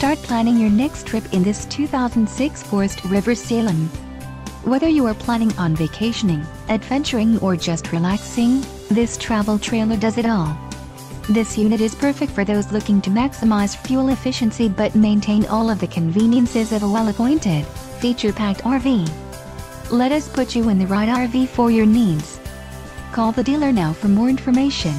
Start planning your next trip in this 2006 Forest River Salem. Whether you are planning on vacationing, adventuring or just relaxing, this travel trailer does it all. This unit is perfect for those looking to maximize fuel efficiency but maintain all of the conveniences of a well-appointed, feature-packed RV. Let us put you in the right RV for your needs. Call the dealer now for more information.